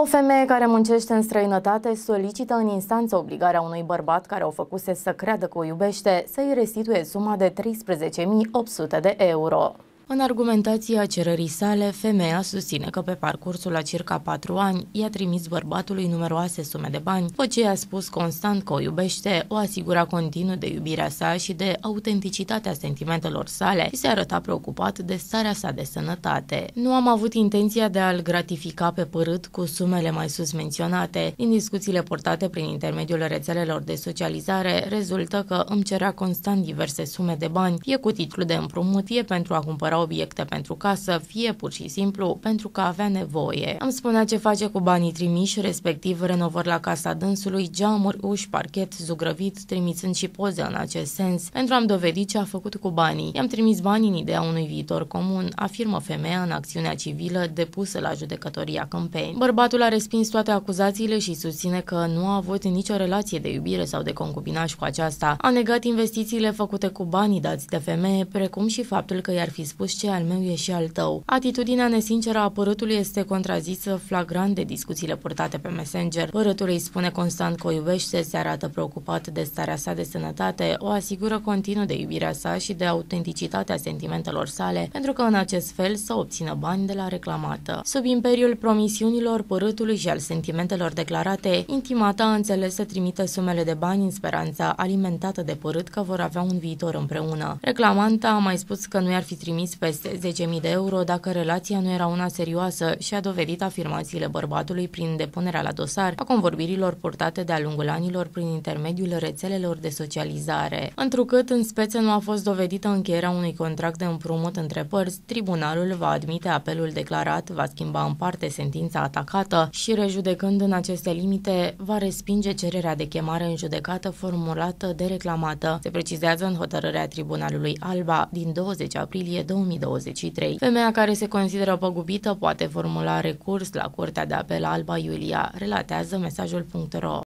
O femeie care muncește în străinătate solicită în instanță obligarea unui bărbat care o făcuse să creadă că o iubește să-i restituie suma de 13.800 de euro. În argumentația cerării sale, femeia susține că pe parcursul la circa patru ani i-a trimis bărbatului numeroase sume de bani, după ce i-a spus constant că o iubește, o asigura continuu de iubirea sa și de autenticitatea sentimentelor sale și se arăta preocupat de starea sa de sănătate. Nu am avut intenția de a-l gratifica pe părât cu sumele mai sus menționate. Din discuțiile portate prin intermediul rețelelor de socializare, rezultă că îmi cerea constant diverse sume de bani, fie cu titlu de împrumut, fie pentru a cumpăra obiecte pentru casă, fie pur și simplu pentru că avea nevoie. Îmi spunea ce face cu banii trimiși, respectiv renovări la casa dânsului, geamuri, uși, parchet, zugrăvit, trimițând și poze în acest sens, pentru a-mi dovedi ce a făcut cu banii. I-am trimis banii în ideea unui viitor comun, afirmă femeia în acțiunea civilă depusă la judecătoria Câmpeni. Bărbatul a respins toate acuzațiile și susține că nu a avut nicio relație de iubire sau de concubinaj cu aceasta. A negat investițiile făcute cu banii dați de femeie, precum și faptul că i-ar fi spus spus ce al meu e și al tău. Atitudinea nesinceră a părâtului este contrazisă flagrant de discuțiile purtate pe Messenger. Părâtul îi spune constant că o iubește, se arată preocupat de starea sa de sănătate, o asigură continuu de iubirea sa și de autenticitatea sentimentelor sale, pentru că în acest fel să obțină bani de la reclamată. Sub imperiul promisiunilor părâtului și al sentimentelor declarate, intimata a înțeles să trimită sumele de bani în speranța alimentată de părât că vor avea un viitor împreună. Reclamanta a mai spus că nu i-ar fi trimis peste 10.000 de euro dacă relația nu era una serioasă și a dovedit afirmațiile bărbatului prin depunerea la dosar a convorbirilor purtate de-a lungul anilor prin intermediul rețelelor de socializare. Întrucât în speță nu a fost dovedită încheierea unui contract de împrumut între părți, tribunalul va admite apelul declarat, va schimba în parte sentința atacată și, rejudecând în aceste limite, va respinge cererea de chemare în judecată formulată de reclamată. Se precizează în hotărârea Tribunalului Alba din 20 aprilie 2020. 2023. Femeia care se consideră păgubită poate formula recurs la Curtea de Apel Alba Iulia, relatează mesajul.ro.